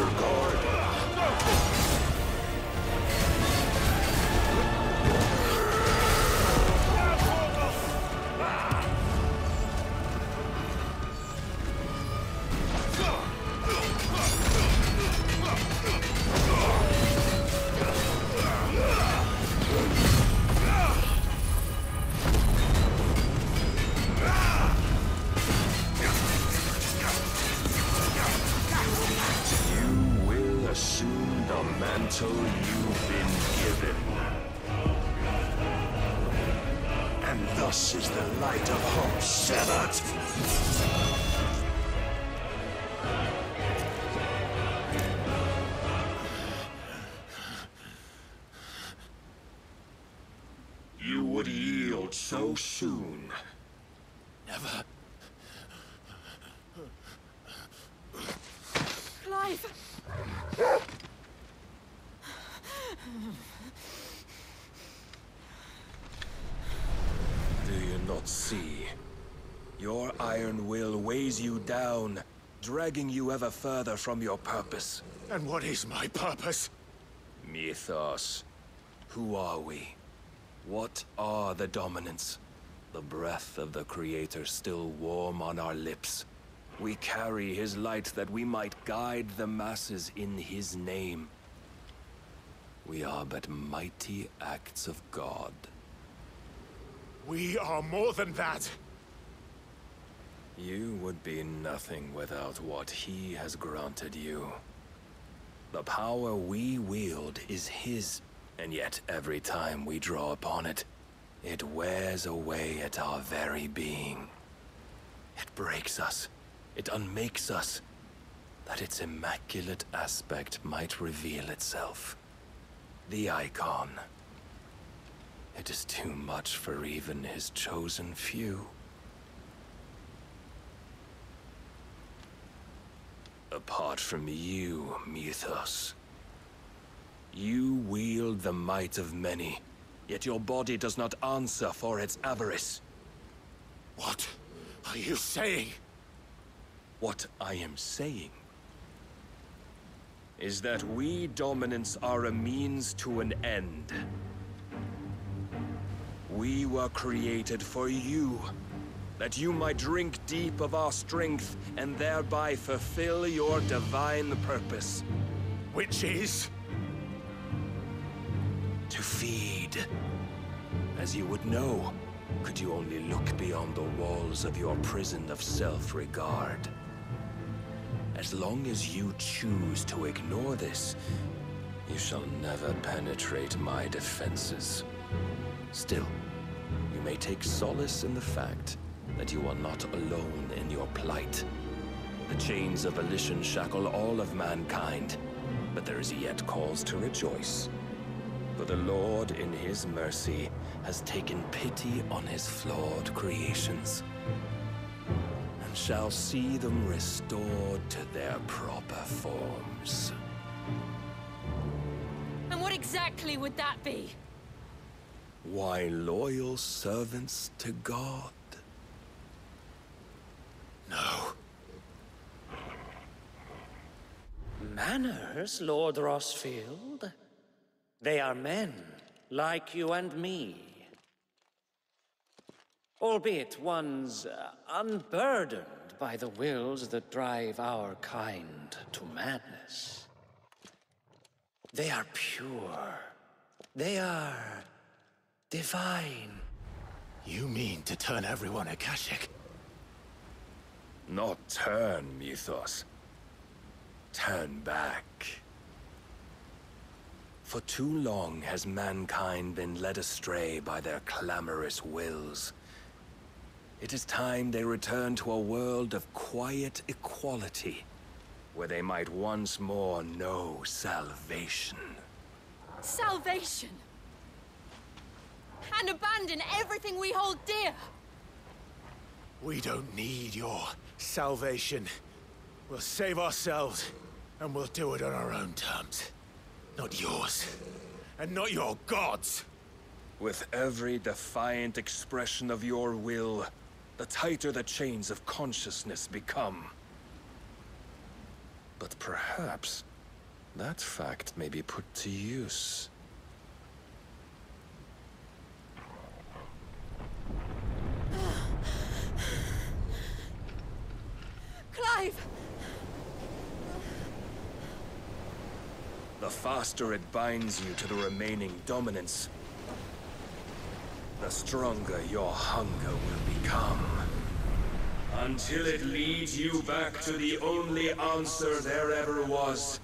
your guard. Mantle you've been given. And thus is the light of hope severed. Your iron will weighs you down, dragging you ever further from your purpose. And what is my purpose? Mythos. Who are we? What are the dominants? The breath of the Creator still warm on our lips. We carry his light that we might guide the masses in his name. We are but mighty acts of God. We are more than that. You would be nothing without what he has granted you. The power we wield is his, and yet every time we draw upon it, it wears away at our very being. It breaks us, it unmakes us, that its immaculate aspect might reveal itself. The icon. It is too much for even his chosen few. Apart from you, Mythos. You wield the might of many, yet your body does not answer for its avarice. What are you saying? What I am saying is that we dominants are a means to an end. We were created for you, that you might drink deep of our strength and thereby fulfill your divine purpose. Which is? To feed. As you would know, could you only look beyond the walls of your prison of self-regard. As long as you choose to ignore this, you shall never penetrate my defenses. Still, you may take solace in the fact that you are not alone in your plight. The chains of volition shackle all of mankind, but there is yet cause to rejoice. For the Lord, in his mercy, has taken pity on his flawed creations, and shall see them restored to their proper forms. And what exactly would that be? Why, loyal servants to God. No. Manners, Lord Rosfield? They are men, like you and me. Albeit ones uh, unburdened by the wills that drive our kind to madness. They are pure. They are divine. You mean to turn everyone Akashic? Not turn, Mythos. Turn back. For too long has mankind been led astray by their clamorous wills. It is time they return to a world of quiet equality, where they might once more know salvation. Salvation! And abandon everything we hold dear! We don't need your salvation. We'll save ourselves, and we'll do it on our own terms. Not yours. And not your gods! With every defiant expression of your will, the tighter the chains of consciousness become. But perhaps that fact may be put to use. Clive! The faster it binds you to the remaining dominants, the stronger your hunger will become. Until it leads you back to the only answer there ever was.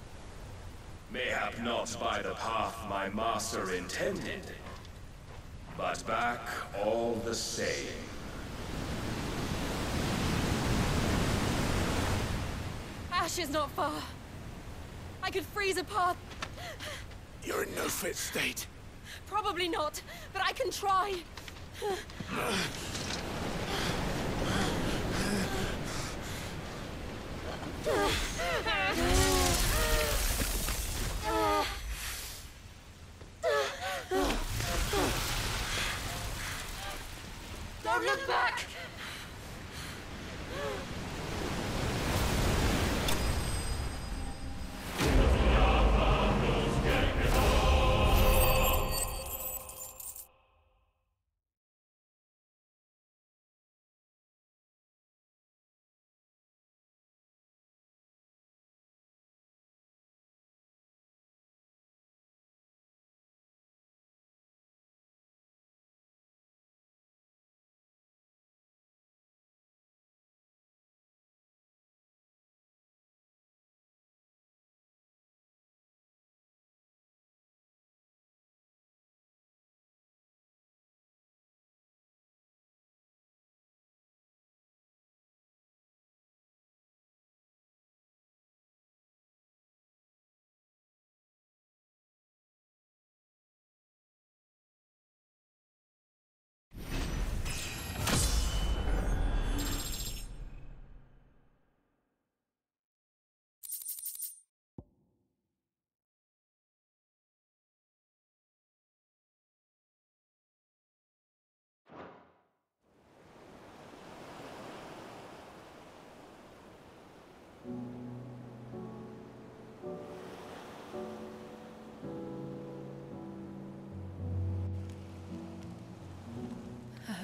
Mayhap not by the path my master intended, but back all the same. Ash is not far. I could freeze a path. You're in no fit state. Probably not, but I can try. Don't look back!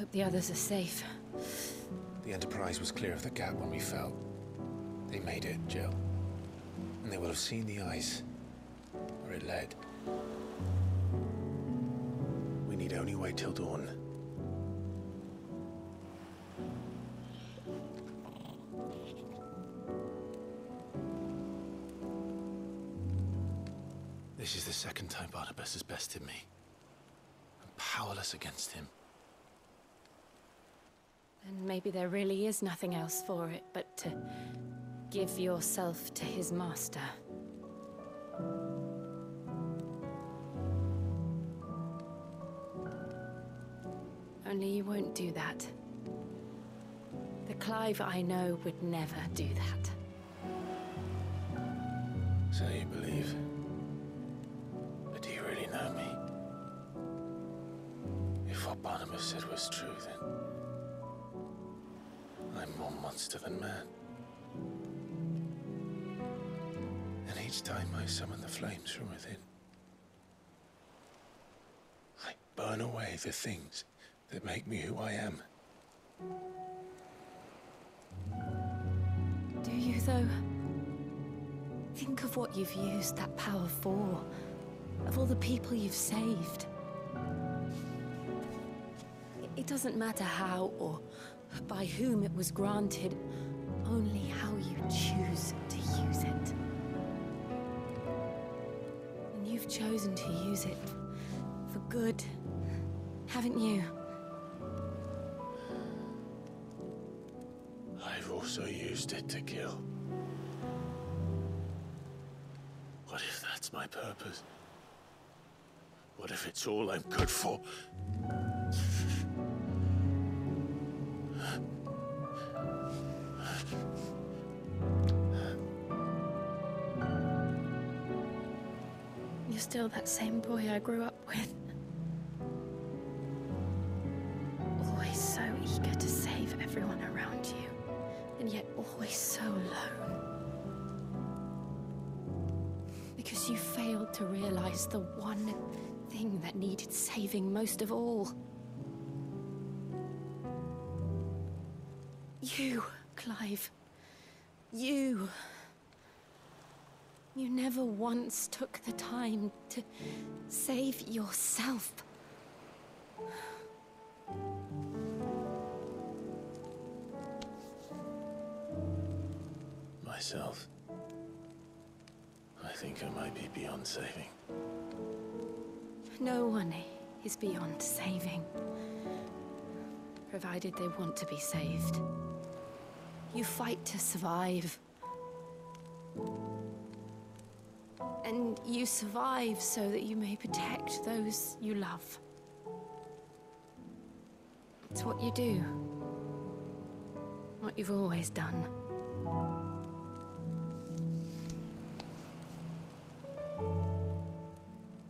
Hope the others are safe. The Enterprise was clear of the gap when we fell. They made it, Jill. And they will have seen the ice, where it led. We need only wait till dawn. This is the second time Barnabas has bested me. I'm powerless against him. And maybe there really is nothing else for it but to give yourself to his master. Only you won't do that. The Clive I know would never do that. So you believe? But do you really know me? If what Barnabas said was true, then more monster than man. And each time I summon the flames from within, I burn away the things that make me who I am. Do you, though? Think of what you've used that power for. Of all the people you've saved. It- doesn't matter how or by whom it was granted, only how you choose to use it. And you've chosen to use it for good, haven't you? I've also used it to kill. What if that's my purpose? What if it's all I'm good for? That same boy I grew up with. Always so eager to save everyone around you, and yet always so alone. Because you failed to realize the one thing that needed saving most of all. You, Clive. You. You never once took the time to save yourself. Myself. I think I might be beyond saving. No one is beyond saving. Provided they want to be saved. You fight to survive. And you survive so that you may protect those you love. It's what you do. What you've always done.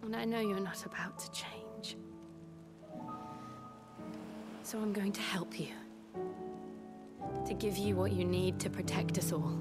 And I know you're not about to change. So I'm going to help you. To give you what you need to protect us all.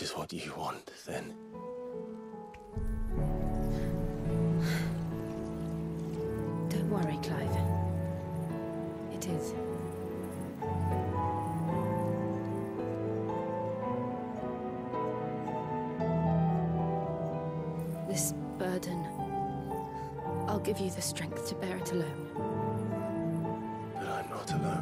This is what you want, then. Don't worry, Clive. It is. This burden. I'll give you the strength to bear it alone. But I'm not alone.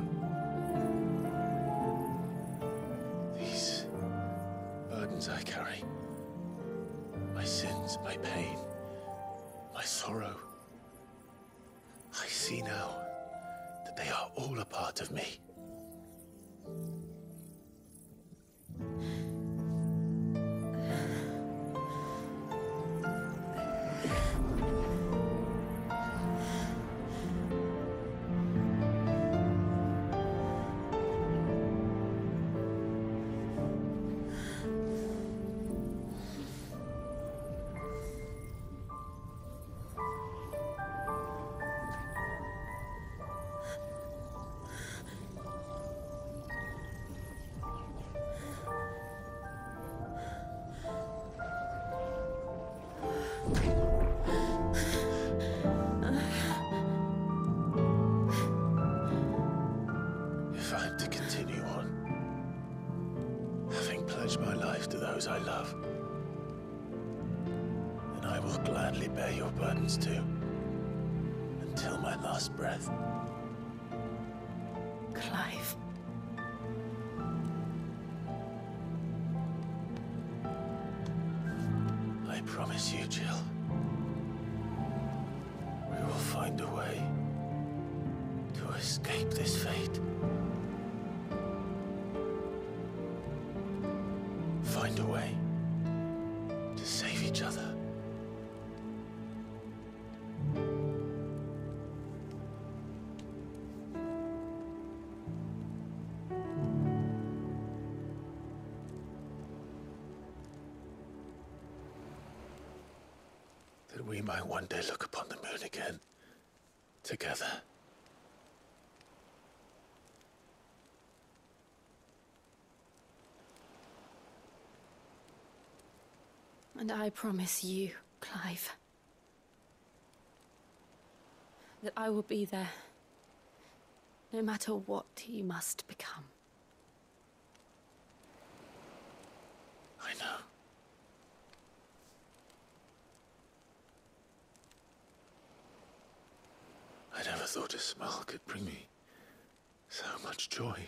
See now that they are all a part of me. Will gladly bear your burdens too, until my last breath. Clive. I promise you, Jill. We will find a way to escape this fate. Find a way to save each other. Might one day look upon the moon again, together. And I promise you, Clive, that I will be there no matter what you must become. I know. I never thought a smile could bring me so much joy.